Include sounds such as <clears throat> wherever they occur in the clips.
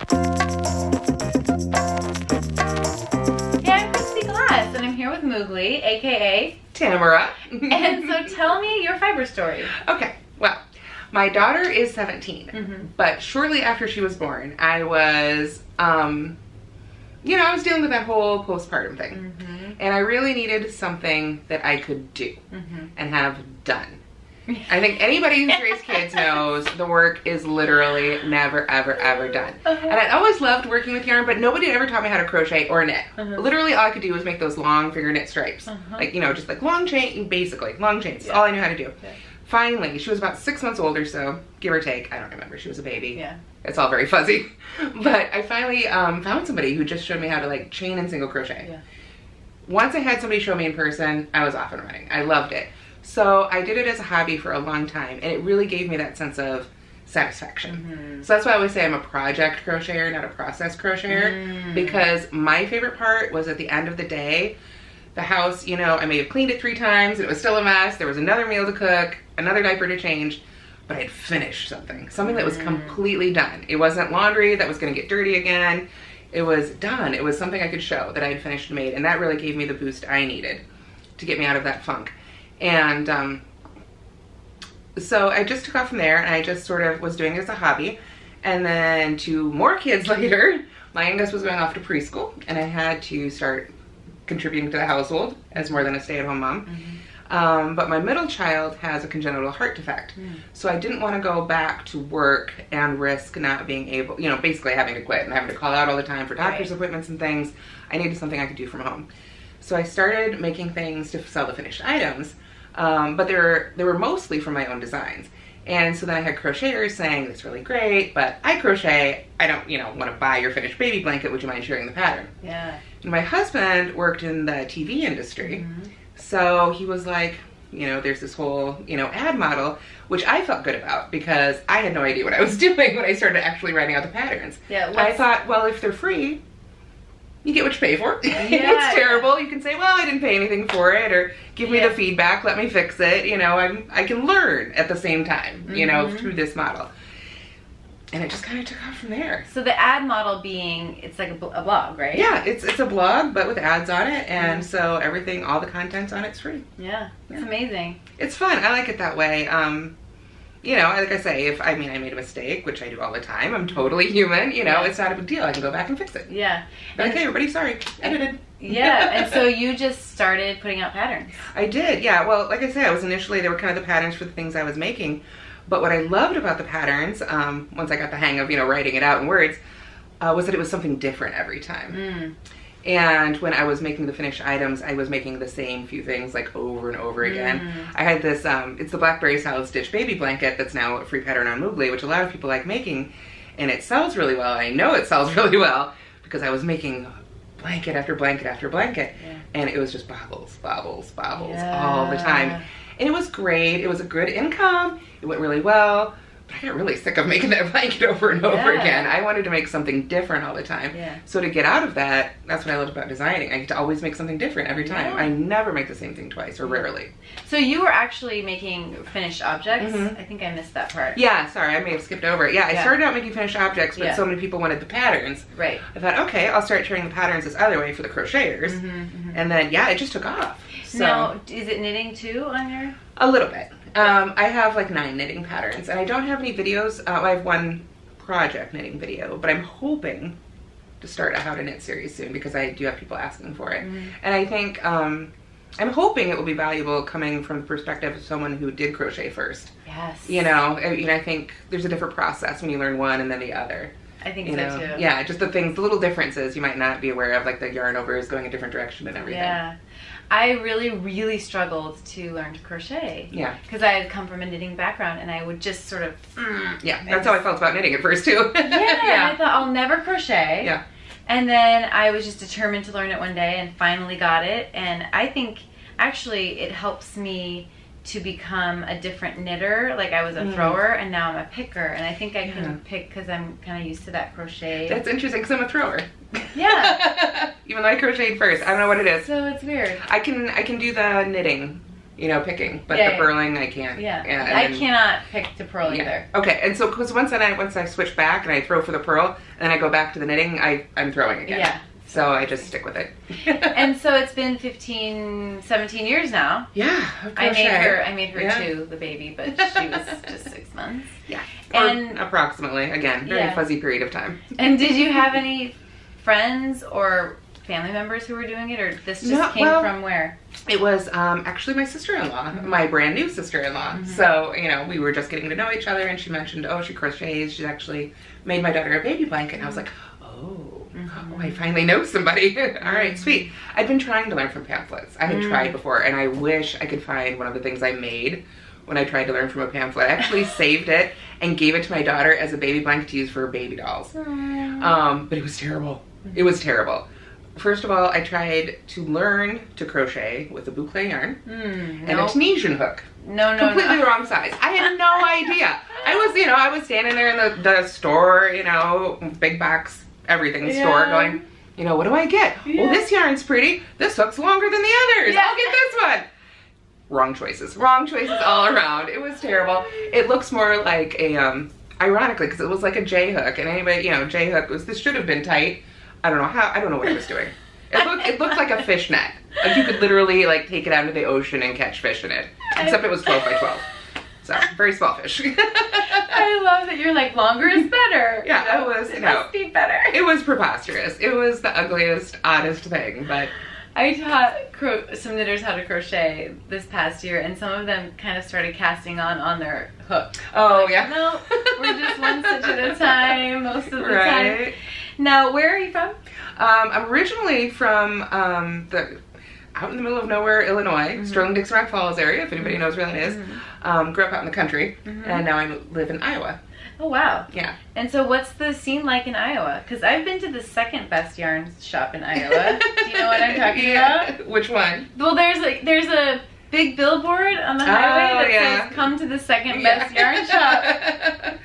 I'm Kristy Glass, and I'm here with Moogly, aka Tamara. And so <laughs> tell me your fiber story. okay, well, my daughter is 17, Mhm. but shortly after she was born, I was, um, you know, I was dealing with that whole postpartum thing. Mm-hmm. And I really needed something that I could do Mm-hmm. and have done. I think anybody who's raised kids knows the work is literally never, ever, ever done. Uh-huh. And I always loved working with yarn, but nobody ever taught me how to crochet or knit. Uh-huh. Literally, all I could do was make those long finger knit stripes. Uh-huh. Like, you know, just like long chain, basically, long chains. Yeah. All I knew how to do. Yeah. Finally, she was about six months old or so, give or take. I don't remember. She was a baby. Yeah. It's all very fuzzy. <laughs> But I finally um, found somebody who just showed me how to like chain and single crochet. Yeah. Once I had somebody show me in person, I was off and running. I loved it. So I did it as a hobby for a long time, and it really gave me that sense of satisfaction. Mm-hmm. So that's why I always say I'm a project crocheter, not a process crocheter, Mm. because my favorite part was at the end of the day, the house, you know, I may have cleaned it three times, and it was still a mess. There was another meal to cook, another diaper to change, but I'd finished something, something that was Mm. completely done. It wasn't laundry that was going to get dirty again. It was done. It was something I could show that I'd finished and made, and that really gave me the boost I needed to get me out of that funk. And um, so I just took off from there, and I just sort of was doing it as a hobby. And then two more kids <laughs> later, my youngest was going off to preschool, and I had to start contributing to the household as more than a stay-at-home mom. Um, but my middle child has a congenital heart defect, so I didn't want to go back to work and risk not being able, you know, basically having to quit and having to call out all the time for doctor's Right. appointments and things. I needed something I could do from home, so I started making things to sell the finished items. Um, but they were they were mostly from my own designs. And so then I had crocheters saying, "That's really great, but I crochet. I don't, you know, want to buy your finished baby blanket. Would you mind sharing the pattern?" Yeah. And my husband worked in the TV industry, Mhm. so he was like, you know, there's this whole, you know, ad model, which I felt good about because I had no idea what I was <laughs> doing when I started actually writing out the patterns. Yeah. I thought, well, if they're free, you get what you pay for. <laughs> Yeah. it's terrible, you can say, well, I didn't pay anything for it, or give me Yeah. the feedback, let me fix it. You know, I'm I can learn at the same time, you know, Mhm. through this model. And it just kind of took off from there. So the ad model being, it's like a, bl- a blog, right? Yeah, it's it's a blog, but with ads on it, and so everything, all the content's on it's free. Yeah. It's Yeah. amazing. It's fun. I like it that way. Um, you know, like I say, if I mean I made a mistake, which I do all the time, I'm totally human. You know, Yeah. it's not a big deal. I can go back and fix it. Yeah. But okay, everybody, sorry, edited. Yeah. <laughs> and so you just started putting out patterns. I did, yeah. Well, like I said, I was initially they were kind of the patterns for the things I was making, but what I loved about the patterns, um, once I got the hang of you know writing it out in words, uh, was that it was something different every time. Mm. And when I was making the finished items, I was making the same few things like over and over again. Mm. I had this, um, it's the Blackberry Salad Stitch baby blanket that's now a free pattern on Moogly, which a lot of people like making. And it sells really well. I know it sells <laughs> really well because I was making blanket after blanket after blanket. Yeah. And it was just bobbles, bobbles, bobbles Yeah. all the time. And it was great. It was a good income. It went really well. But I got really sick of making that <laughs> blanket over and over Yeah. again. I wanted to make something different all the time. Yeah. So to get out of that, that's what I loved about designing. I get to always make something different every time. Yeah. I never make the same thing twice, or rarely. So you were actually making finished objects. Mhm. I think I missed that part. Yeah, sorry, I may have skipped over it. Yeah, I started out making finished objects, but so many people wanted the patterns. Right. I thought, okay, I'll start turning the patterns this other way for the crocheters. Mm-hmm, And then, yeah, it just took off. So, now, is it knitting too on your? a little bit. Um, I have like nine knitting patterns, and I don't have any videos. Uh, I have one project knitting video, but I'm hoping to start a how to knit series soon because I do have people asking for it. Mhm. And I think um, I'm hoping it will be valuable coming from the perspective of someone who did crochet first. Yes. You know, I mean, I think there's a different process when you learn one and then the other. I think You so know, too. yeah, just the things, the little differences you might not be aware of, like the yarn over is going a different direction and everything. Yeah. I really, really struggled to learn to crochet. Yeah. Because I had come from a knitting background and I would just sort of. Mm, Yeah, that's how I felt about knitting at first too. <laughs> yeah, and I thought I'll never crochet. Yeah. And then I was just determined to learn it one day and finally got it. And I think actually it helps me to become a different knitter. Like I was a Mm. thrower and now I'm a picker. And I think I Yeah. can pick because I'm kind of used to that crochet. That's interesting because I'm a thrower. Yeah. <laughs> Even though I crocheted first, I don't know what it is. so it's weird. I can I can do the knitting you know, picking, but Yeah, the purling I can't. Yeah, and I cannot pick to purl Yeah. either. Okay, and so because once I once I switch back and I throw for the purl, and then I go back to the knitting, I I'm throwing again. Yeah. So I just stick with it. <laughs> And so it's been 15, 17 years now. yeah, of I made her. I made her Yeah. too, the baby, but <laughs> she was just six months. Yeah, And- or approximately again, very Yeah. fuzzy period of time. And did you have any friends or family members who were doing it, or this just No, came well- from where? It was um, actually my sister-in-law, Mm-hmm. my brand new sister-in-law. So you know, we were just getting to know each other, and she mentioned, oh, she crochets. She's actually made my daughter a baby blanket, and I was like, oh. Mm-hmm. I finally know somebody. <laughs> All right, sweet. I've been trying to learn from pamphlets. I had Mm. tried before, and I wish I could find one of the things I made when I tried to learn from a pamphlet. I actually <laughs> saved it and gave it to my daughter as a baby blanket to use for baby dolls. Um, but it was terrible. It was terrible. First of all, I tried to learn to crochet with a boucle yarn Mm, and a Tunisian hook. no, no, Completely no. the wrong size. I had no idea. I was, you know, I was standing there in the, the store, you know, big box, everything store going, you know, what do I get? Yeah. Well, this yarn's pretty. This hook's longer than the others. Yeah. I'll get this one. Wrong choices. Wrong choices all around. It was terrible. It looks more like a, um, ironically, because it was like a J hook, and anybody, you know, J hook was, this should have been tight. I don't know how, I don't know what I was doing. It looked, it looked like a fish net. Like you could literally like take it out into the ocean and catch fish in it. <laughs> Except it was 12 by 12. So, very small fish. <laughs> I love that you're like longer is better. <laughs> Yeah, You know, it was, It no. must be better. it was preposterous. It was the ugliest, oddest thing, but I taught cro- some knitters how to crochet this past year, and some of them kind of started casting on on their hook. oh Like, yeah. No, we're just one stitch at a time most of the time. right. Now, where are you from? Um, I'm originally from um, the out in the middle of nowhere, Illinois, Mm-hmm. Sterling Dixon Rock Falls area, if anybody knows where that is. Um, grew up out in the country, Mhm. and now I live in Iowa. Oh wow! Yeah. And so, what's the scene like in Iowa? Because I've been to the second best yarn shop in Iowa. Do you know what I'm <laughs> talking Yeah. about? Which one? Well, there's a there's a big billboard on the highway Oh, that yeah. says "Come to the second best yarn <laughs> shop."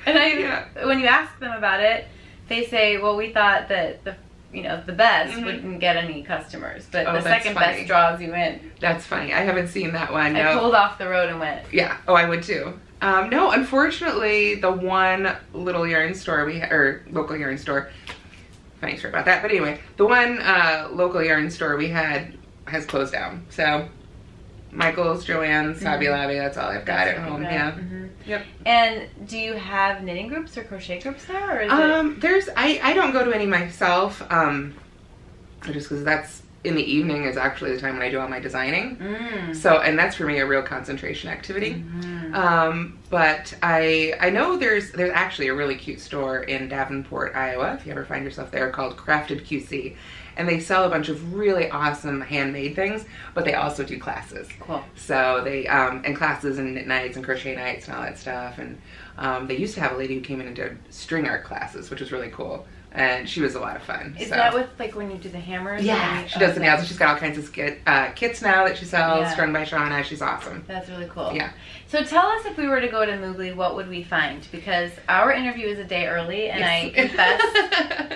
And I, when you ask them about it, they say, "Well, we thought that the, you know, the best Mhm. wouldn't get any customers, but Oh, the second funny. best draws you in." That's funny. I haven't seen that one. I pulled off the road and went. Yeah. Oh, I would too. Um, no, unfortunately, the one little yarn store we or local yarn store. Funny story about that, but anyway, the one uh, local yarn store we had has closed down. So, Michael's, Joanne's, Hobby Lobby. That's all I've got That's at home. got. Yeah. Mhm. Yep. And do you have knitting groups or crochet groups there? or is Um, there's I I don't go to any myself. Um, just because that's in the evening is actually the time when I do all my designing. Mm. So, and that's for me a real concentration activity. Mhm. Um, but I I know there's there's actually a really cute store in Davenport, Iowa. If you ever find yourself there, called Crafted QC, and they sell a bunch of really awesome handmade things. But they also do classes. Cool. So they um, and classes and knit nights and crochet nights and all that stuff. And um, they used to have a lady who came in and did string art classes, which was really cool. And she was a lot of fun. Is so. that with like when you do the hammers? Yeah, you- she does the okay. nails. She's got all kinds of skit, uh, kits now that she sells, Yeah. strung by Shauna. She's awesome. That's really cool. Yeah. So tell us if we were to go to Moogly, what would we find? Because our interview is a day early, and I confess <laughs>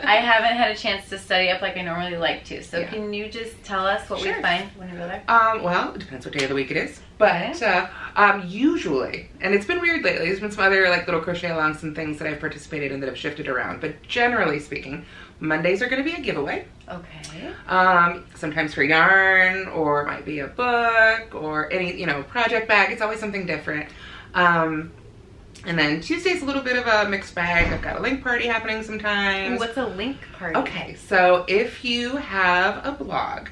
I haven't had a chance to study up like I normally like to. So Yeah. can you just tell us what Sure. we find when we go there? Um, well, it depends what day of the week it is. But uh, um, usually, and it's been weird lately. There's been some other like little crochet alongs and things that I've participated in that have shifted around. But generally speaking, Mondays are going to be a giveaway. Okay. Um, sometimes for yarn, or it might be a book, or any you know project bag. It's always something different. Um, and then Tuesday's a little bit of a mixed bag. I've got a link party happening sometimes. What's a link party? Okay, so if you have a blog,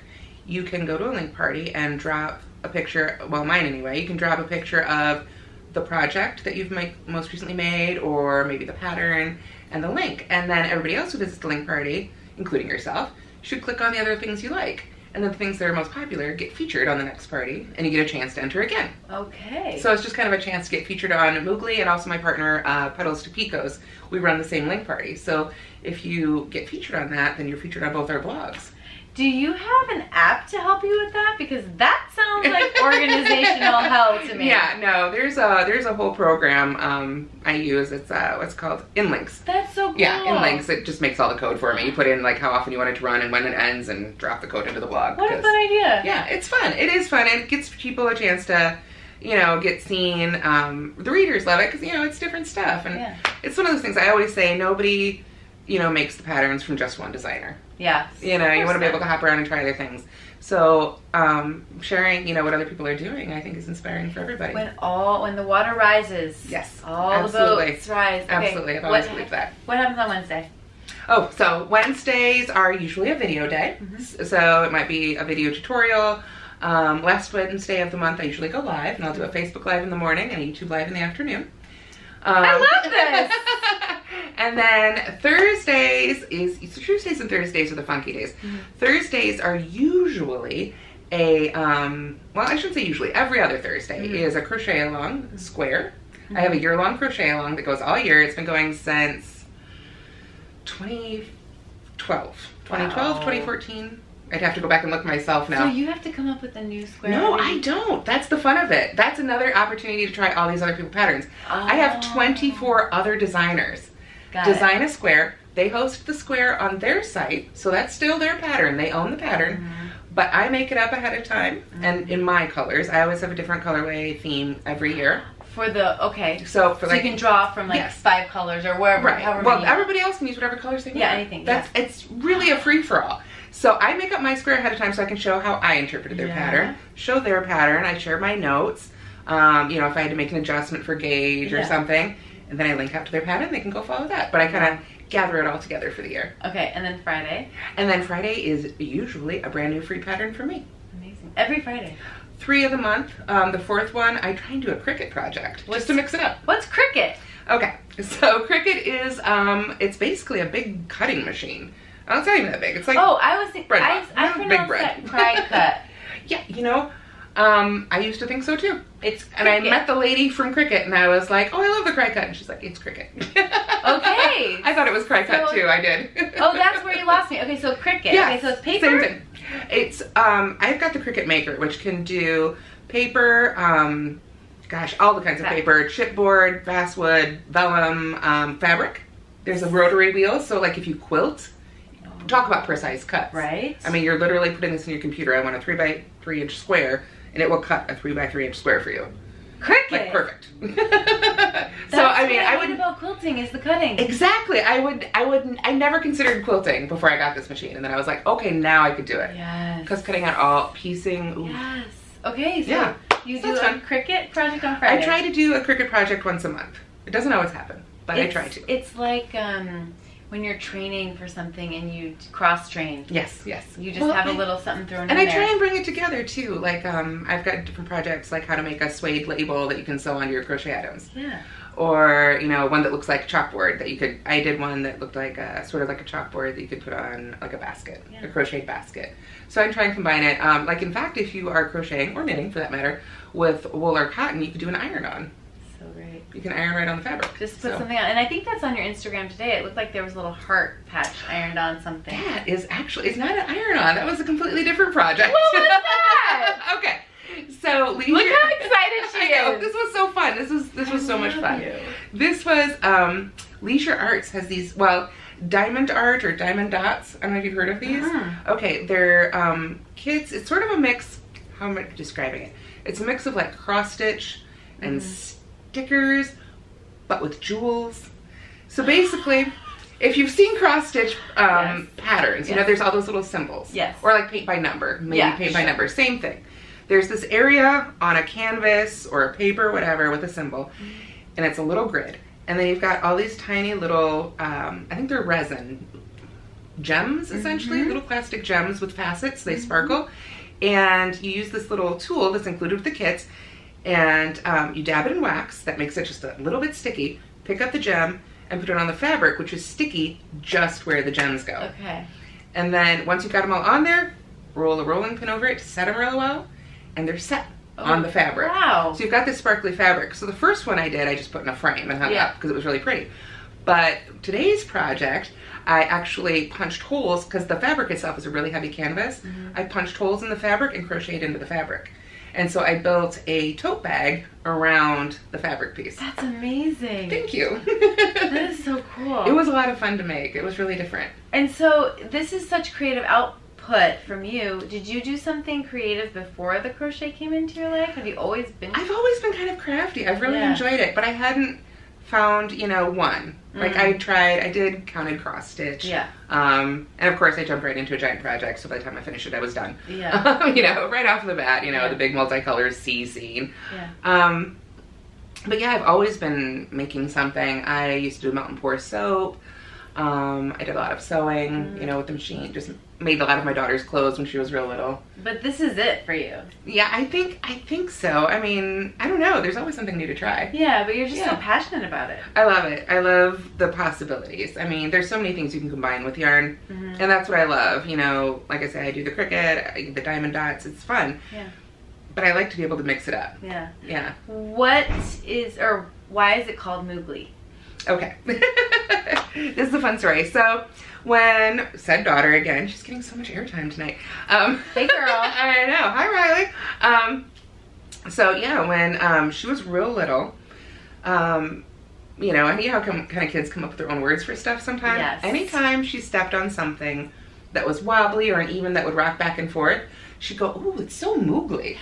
you can go to a link party and drop a picture, well, mine anyway, you can drop a picture of the project that you've make, most recently made, or maybe the pattern, and the link. And then everybody else who visits the link party, including yourself, should click on the other things you like. And then the things that are most popular get featured on the next party, and you get a chance to enter again. Okay. So it's just kind of a chance to get featured on Moogly and also my partner, uh, Petals to Picos. We run the same link party. So if you get featured on that, then you're featured on both our blogs. Do you have an app to help you with that? Because that sounds like <laughs> organizational hell to me. Yeah, no, there's a there's a whole program um, I use. It's uh, what's called InLinkz. That's so cool. Yeah, InLinkz. It just makes all the code for me. You put in like how often you want it to run and when it ends, and drop the code into the blog. What a fun idea. Yeah, it's fun. It is fun. It gives people a chance to, you know, get seen. Um, the readers love it because you know it's different stuff, and Yeah. it's one of those things. I always say nobody, you know, makes the patterns from just one designer. Yeah. You know, you want to be able to hop around and try other things. So um, sharing, you know, what other people are doing, I think is inspiring for everybody. When all when the water rises, Yes, all absolutely. the boats rise. Okay, Absolutely, I've what, always believed that. What happens on Wednesday? Oh, so Wednesdays are usually a video day. Mm-hmm. So it might be a video tutorial. Um, last Wednesday of the month, I usually go live, and I'll do a Facebook Live in the morning and a YouTube Live in the afternoon. Um, I love this. <laughs> and then Thursdays is so Tuesdays and Thursdays are the funky days. Mm-hmm. Thursdays are usually a um, well, I shouldn't say usually. Every other Thursday Mhm. is a crochet along square. I have a year long crochet along that goes all year. It's been going since 2012. 2012, Wow. 2014. I'd have to go back and look myself now. So you have to come up with a new square. no, I don't. That's the fun of it. That's another opportunity to try all these other people patterns. I have Oh. 24 other designers. Got it. Design a square. They host the square on their site, so that's still their pattern. They own the pattern. Mm-hmm. But I make it up ahead of time, and in my colors. I always have a different colorway theme every year. for the okay. So for So like you can draw from like Yes. five colors or wherever. Right. Well, everybody else can use whatever colors they want. Yeah, anything, That's it's really a free for all. So I make up my square ahead of time so I can show how I interpreted their Yeah. pattern, show their pattern. I share my notes. Um, you know, if I had to make an adjustment for gauge or Yeah. something, and then I link up to their pattern, they can go follow that. But I kind of gather it all together for the year. Okay, and then Friday. And then Friday is usually a brand new free pattern for me. Amazing. Every Friday. Three of the month. Um, the fourth one, I try and do a Cricut project What's- just to mix it up. What's Cricut? Okay, so Cricut is um, it's basically a big cutting machine. Oh, it's not even that big. It's like oh, I was thinking. I. I <laughs> Big pronounced bread. that <laughs> cry cut. yeah, you know, um, I used to think so too. It's And I met the lady from Cricut, and I was like, "Oh, I love the cry cut," and she's like, "It's Cricut." Okay. <laughs> I thought it was cry cut So- too. I did. Oh, that's where you lost me. Okay, so Cricut. Yeah. Okay, so it's paper. Same thing. It's um, I've got the Cricut Maker, which can do paper, um, gosh, all the kinds of paper: chipboard, basswood, vellum, um, fabric. There's a rotary wheel, so like if you quilt, talk about precise cuts. Right. I mean, you're literally putting this in your computer. I want a three by three inch square, and it will cut a three by three inch square for you. Cricut. Like perfect. <laughs> So I mean, I hate would about quilting is the cutting. exactly. I would. I would. I never considered quilting before I got this machine, and then I was like, okay, now I could do it. Yes. Because cutting out all piecing. ooh. Yes. Okay, so Yeah. you So do a fun. Cricut project on Friday. I try to do a Cricut project once a month. It doesn't always happen, but I try to. It's like um, when you're training for something and you cross train. Yes, yes. You just Well, have a I- little something thrown And in I there. try and bring it together too. Like um, I've got different projects, like how to make a suede label that you can sew onto your crochet items. yeah. or you know one that looks like a chalkboard that you could i did one that looked like a sort of like a chalkboard that you could put on like a basket Yeah. a crocheted basket so i try and combine it um, like in fact if you are crocheting or knitting for that matter with wool or cotton you could do an iron on So great. you can iron right on the fabric Just put So something on, and I think that's on your Instagram today. It looked like there was a little heart patch ironed on something. that is actually it's not an iron on that was a completely different project What was that? <laughs> okay so leisure, Look how excited she <laughs> is. this was so fun this was this was I so much fun you. This was um, Leisure Arts has these well diamond art or diamond dots. I don't know if you've heard of these. Mhm. Okay, they're um, kids. It's sort of a mix. How am I describing it? It's a mix of like cross stitch and Mhm. Stickers, but with jewels. So basically. If you've seen cross stitch um, Yes. patterns, you know there's all those little symbols. Yes. Or like paint by number, maybe Yeah, paint by sure. number, same thing. There's this area on a canvas or a paper, whatever, with a symbol, and it's a little grid. And then you've got all these tiny little, um, I think they're resin gems, essentially, Mhm. little plastic gems with facets. They sparkle. And you use this little tool that's included with the kits, and um, you dab it in wax. That makes it just a little bit sticky. Pick up the gem and put it on the fabric, which is sticky just where the gems go. Okay. And then once you've got them all on there, roll a rolling pin over it to set them really well, and they're set on Oh, the fabric. Wow. So you've got this sparkly fabric. So the first one I did, I just put in a frame and hung Yeah. up because it was really pretty. But today's project, I actually punched holes because the fabric itself is a really heavy canvas. Mm-hmm. I punched holes in the fabric and crocheted into the fabric. And so I built a tote bag around the fabric piece. That's amazing. Thank you. <laughs> That is so cool. it was a lot of fun to make. It was really different. And so this is such creative output from you. Did you do something creative before the crochet came into your life? Have you always been? I've always been kind of crafty. I've really Yeah. enjoyed it, but I hadn't found, you know, one. Like Mhm. I tried, I did counted cross stitch. Yeah. Um, and of course I jumped right into a giant project, so by the time I finished it, I was done. Yeah. <laughs> you know, right off the bat, you know, Yeah. the big multicolored sea scene. Yeah. Um, but yeah, I've always been making something. I used to do and pour soap. Um, I did a lot of sewing, Mm. you know, with the machine. Just made a lot of my daughter's clothes when she was real little. But this is it for you. Yeah, I think I think so. I mean, I don't know. There's always something new to try. Yeah, but you're just so passionate about it. I love it. I love the possibilities. I mean, there's so many things you can combine with yarn, Mhm. and that's what I love. You know, like I say, I do the Cricut, I, the diamond dots. It's fun. Yeah. But I like to be able to mix it up. Yeah. Yeah. What is or why is it called Moogly? Okay. <laughs> this is a fun story. So, when said daughter again, she's getting so much airtime tonight. Um, <laughs> Hey, girl. <laughs> I know. Hi, Riley. Um, so yeah, when um, she was real little, um, you know, and you know how come, kind of kids come up with their own words for stuff sometimes. Yes. Anytime she stepped on something that was wobbly or even that would rock back and forth, she'd go, "Ooh, it's so moogly,"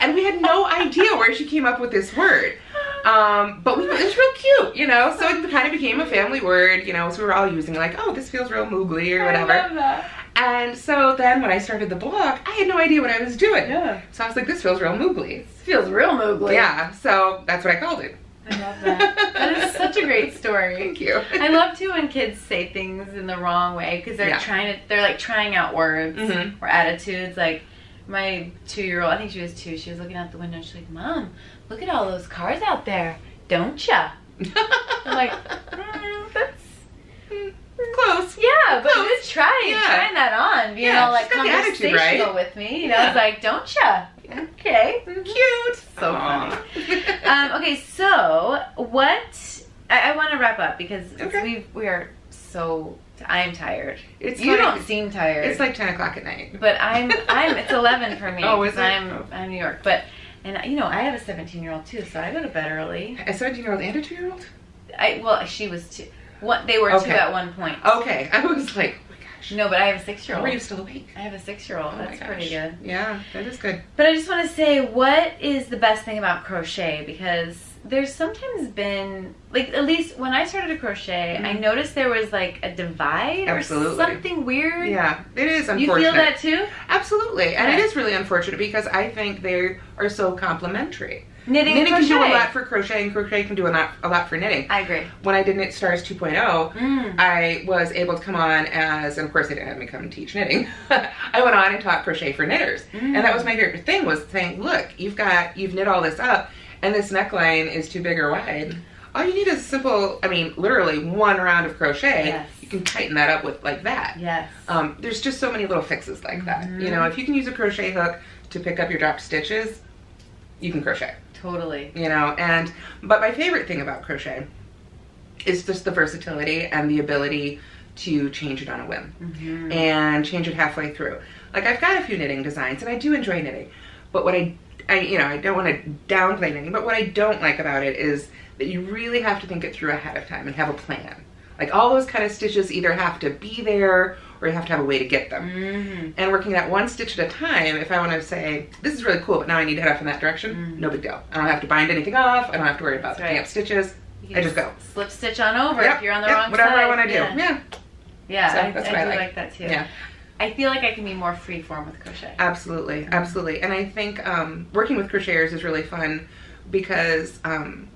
and we had no idea where she came up with this word. Um, but we, it was real cute, you know. So it kind of became a family word, you know. So we were all using like, "Oh, this feels real moogly" or whatever. I love that. And so then when I started the blog, I had no idea what I was doing. Yeah. So I was like, this feels real moogly. This feels real Moogly. Yeah, so that's what I called it. I love that. that is such a great <laughs> story. Thank you. I love too when kids say things in the wrong way because they're Yeah. trying to, they're like trying out words Mhm. or attitudes. Like my two year old, I think she was two, she was looking out the window and she's like, Mom, look at all those cars out there, don't ya? <laughs> I'm like, mm, that's, Close. yeah, but Close. just trying, Yeah. trying that on, you Yeah, know, like she's got attitude, conversational right? with me. You know, Yeah. it's like, don't ya? Okay. Cute. So Aw. <laughs> um, okay, so what? I, I want to wrap up because Okay. we we are so. I'm tired. It's you like, don't seem tired. It's like 10 o'clock at night. but I'm. I'm. It's 11 for me. <laughs> Oh, is it? I'm. Oh. I'm New York, but and you know I have a 17 year old too, so I go to bed early. A 17 year old and a 2 year old? I well, she was two. What they were two at one point. Okay. I was like, oh my gosh. No, but I have a six year How old. are you still awake? I have a six year old. Oh That's pretty good. Yeah, that is good. But I just want to say, what is the best thing about crochet? Because there's sometimes been, like, at least when I started to crochet, I Mhm. noticed there was like a divide Absolutely. or something weird. Yeah, it is unfortunate. You feel that too? Absolutely. And Yeah. it is really unfortunate because I think they are so complementary. Knitting, knitting and can do a lot for crochet, and crochet can do a lot, a lot for knitting. I agree. When I did Knit Stars 2.0, Mm. I was able to come on as, and of course they didn't have me come and teach knitting. <laughs> I went on and taught crochet for knitters, Mm. and that was my favorite thing was saying, look, you've got, you've knit all this up, and this neckline is too big or wide. All you need is simple, I mean, literally one round of crochet. Yes. You can tighten that up with like that. Yes. Um, there's just so many little fixes like that. Mhm. You know, if you can use a crochet hook to pick up your dropped stitches, you can crochet Totally. you know and but my favorite thing about crochet is just the versatility and the ability to change it on a whim Mhm. and change it halfway through like i've got a few knitting designs and i do enjoy knitting but what i i you know i don't want to downplay anything, but what i don't like about it is that you really have to think it through ahead of time and have a plan like all those kind of stitches either have to be there or you have to have a way to get them Mhm. and working that one stitch at a time, if I want to say, this is really cool, but now I need to head off in that direction, Mm. no big deal. I don't have to bind anything off. I don't have to worry about That's picking right. up stitches. I just go. Slip stitch on over Yep, if you're on the yep, wrong whatever side. I want to do. Yeah. Yeah, Yeah, So I, I I do like. like. that too. yeah, I feel like I can be more freeform with crochet. absolutely, absolutely. And I think um, working with crocheters is really fun because um,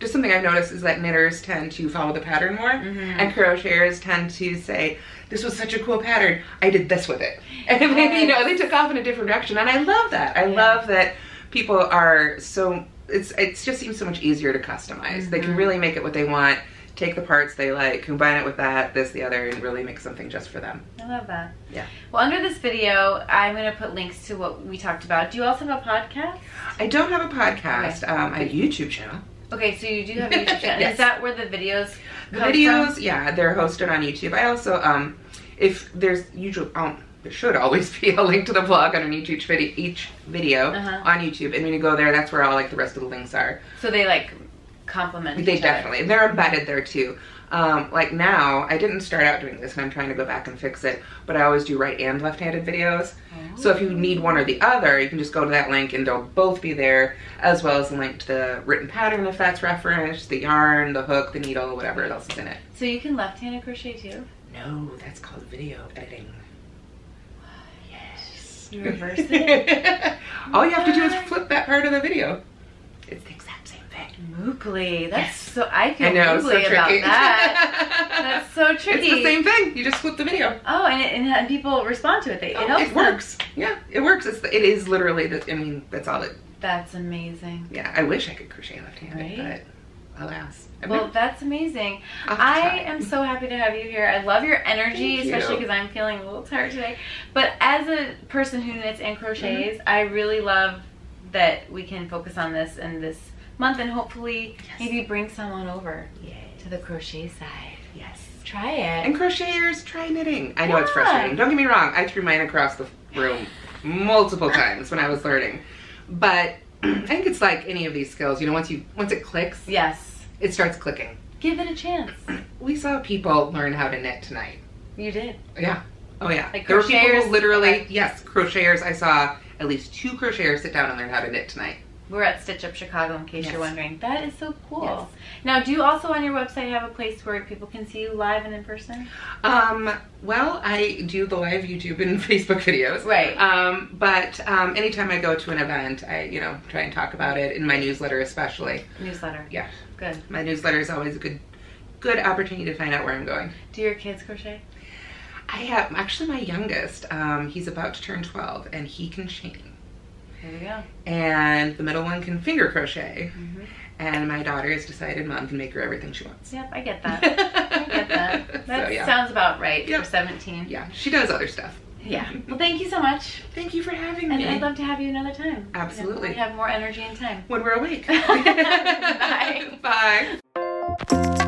just something I've noticed is that knitters tend to follow the pattern more, Mhm. and crocheters tend to say, "This was such a cool pattern. I did this with it," <laughs> and then you know they took off in a different direction, and I love that. I Yeah. love that people are so. It's it just seems so much easier to customize. They can Mhm. really make it what they want. Take the parts they like, combine it with that, this, the other, and really make something just for them. I love that. Yeah. Well, under this video, I'm going to put links to what we talked about. Do you also have a podcast? I don't have a podcast. Um, I have a YouTube channel. Okay, so you do have a YouTube channel. <laughs> Yes. Is that where the videos The videos, from? yeah, they're hosted on YouTube. I also, um, if there's usually, um, there should always be a link to the blog underneath each video, each video Uh-huh. on YouTube, and when you go there, that's where all like the rest of the links are. So they like complement. They each other. definitely, they're embedded there too. Um, like now, I didn't start out doing this, and I'm trying to go back and fix it. But I always do right and left-handed videos. So if you need one or the other, you can just go to that link, and they'll both be there, as well as the link to the written pattern if that's referenced, the yarn, the hook, the needle, whatever else is in it. So you can left-handed crochet too. No, that's called video editing. Yes. You reverse it. <laughs> All you have to do is flip that part of the video. It's the exact same thing. Moogly. That's Yes. so. I feel I know, so moogly about tricky. that. <laughs> That's so tricky. It's the same thing. You just flip the video. Oh, and, it, and and people respond to it. They, Oh, it helps. it works. Yeah, it works. It's it is literally the. I mean, that's all it. That's amazing. Yeah, I wish I could crochet left-handed, Right? but alas. I've Well, that's amazing. I'll have to I try. am so happy to have you here. I love your energy, Thank especially because I'm feeling a little tired today. But as a person who knits and crochets, mm-hmm. I really love that we can focus on this and this month and hopefully Yes. maybe bring someone over Yay. to the crochet side. Yes. Try it. And crocheters, try knitting. I know it's frustrating. Don't get me wrong. I threw mine across the room multiple times when I was learning, but <clears throat> I think it's like any of these skills. You know, once you once it clicks, yes. it starts clicking. Give it a chance. <clears throat> We saw people learn how to knit tonight. You did. Yeah. Oh yeah. Like there were people crocheters? who literally, Okay. yes, crocheters. I saw at least two crocheters sit down and learn how to knit tonight. We're at Stitch Up Chicago in case Yes. you're wondering. That is so cool. Yes. Now, do you also on your website have a place where people can see you live and in person? Um, well, I do the live YouTube and <laughs> Facebook videos. Right. Um, but um, anytime I go to an event, I, you know, try and talk about it in my newsletter, especially. Newsletter. Yeah. Good. My newsletter is always a good, good opportunity to find out where I'm going. Do your kids crochet? I have actually my youngest. Um, he's about to turn 12, and he can chain. There you go. And the middle one can finger crochet. Mhm. And my daughter has decided mom can make her everything she wants. Yep, I get that. <laughs> I get that. That so, yeah. sounds about right Yeah. for 17. yeah, she does other stuff. Yeah. Well, thank you so much. Thank you for having And me. I'd love to have you another time. You know, Absolutely. when we have more energy and time. when we're awake. <laughs> Bye. <laughs> Bye.